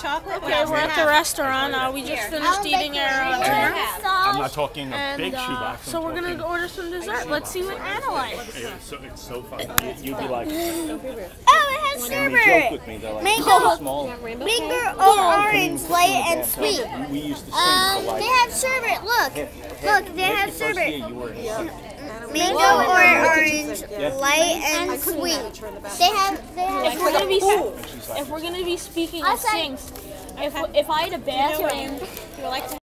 chocolate? Okay, we're at the restaurant. Uh, we just finished eating our uh, dinner. I'm not talking a And big uh, shoebox. I'm so we're gonna go order some dessert. Let's see what Anna likes. It's so, it's so funny. You, you'd be like, Oh, it has when sherbet. me, like, Mango. small. Mango or orange, light and sweet. We used to Um, for they have sherbet. Look, look, they have the first year sherbet. you were in. Mango or orange, light and sweet. They have, they have. we're gonna be if we're gonna be speaking of said- if if I had a bathroom